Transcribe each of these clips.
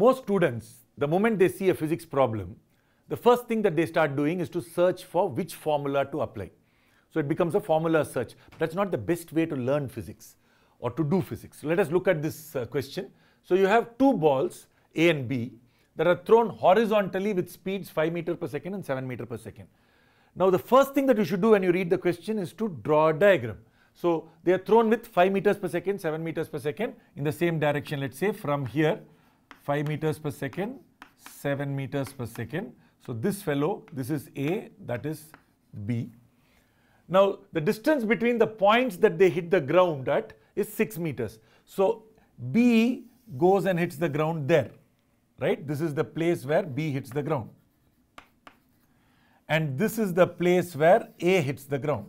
Most students, the moment they see a physics problem, the first thing that they start doing is to search for which formula to apply. So it becomes a formula search. That's not the best way to learn physics or to do physics. Let us look at this uh, question. So you have two balls, A and B, that are thrown horizontally with speeds 5 meter per second and 7 meter per second. Now the first thing that you should do when you read the question is to draw a diagram. So they are thrown with 5 meters per second, 7 meters per second in the same direction. Let's say from here 5 meters per second, 7 meters per second. So this fellow, this is A, that is B. Now the distance between the points that they hit the ground at is 6 meters. So B goes and hits the ground there, right? This is the place where B hits the ground. And this is the place where A hits the ground.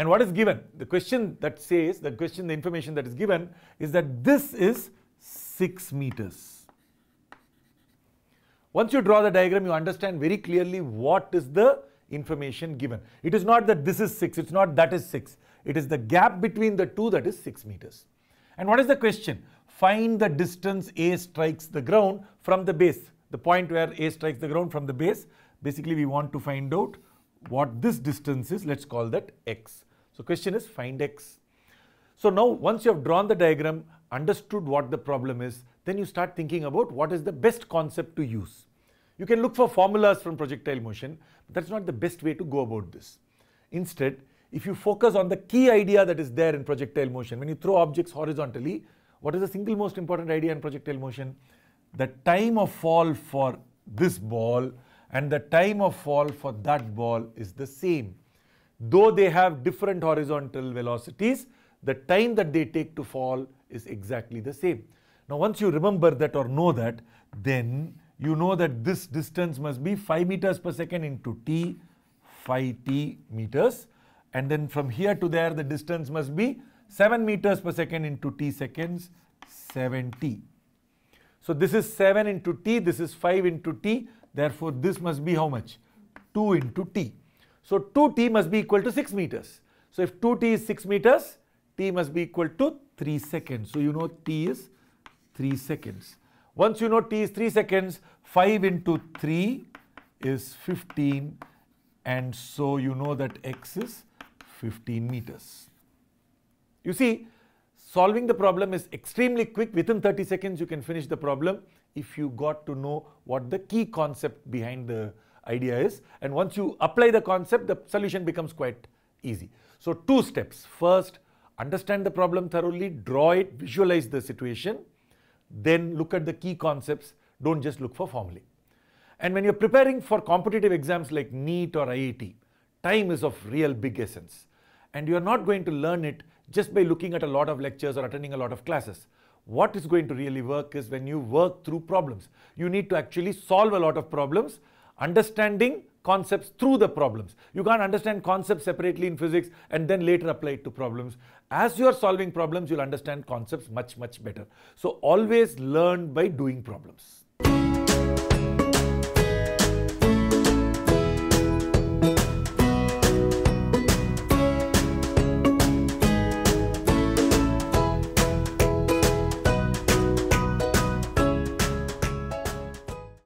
And what is given? The question that says, the question, the information that is given is that this is 6 meters. Once you draw the diagram, you understand very clearly what is the information given. It is not that this is 6, it's not that is 6. It is the gap between the two that is 6 meters. And what is the question? Find the distance A strikes the ground from the base. The point where A strikes the ground from the base. Basically, we want to find out what this distance is. Let's call that x. So, question is find x. So, now once you have drawn the diagram, understood what the problem is, then you start thinking about what is the best concept to use. You can look for formulas from projectile motion, but that's not the best way to go about this. Instead, if you focus on the key idea that is there in projectile motion, when you throw objects horizontally, what is the single most important idea in projectile motion? The time of fall for this ball and the time of fall for that ball is the same. Though they have different horizontal velocities, the time that they take to fall is exactly the same. Now, once you remember that or know that, then you know that this distance must be 5 meters per second into t, 5t meters. And then from here to there, the distance must be 7 meters per second into t seconds, 7t. So this is 7 into t, this is 5 into t. Therefore, this must be how much? 2 into t. So 2t must be equal to 6 meters. So if 2t is 6 meters, t must be equal to 3 seconds. So you know t is 3 seconds. Once you know t is 3 seconds, 5 into 3 is 15 and so you know that x is 15 meters. You see, solving the problem is extremely quick. Within 30 seconds, you can finish the problem if you got to know what the key concept behind the idea is. And once you apply the concept, the solution becomes quite easy. So two steps. First, understand the problem thoroughly, draw it, visualize the situation, then look at the key concepts. Don't just look for formulae. And when you're preparing for competitive exams like NEET or IIT, time is of real big essence. And you're not going to learn it just by looking at a lot of lectures or attending a lot of classes. What is going to really work is when you work through problems. You need to actually solve a lot of problems, understanding concepts through the problems. You can't understand concepts separately in physics and then later apply it to problems. As you are solving problems, you'll understand concepts much, much better. So always learn by doing problems.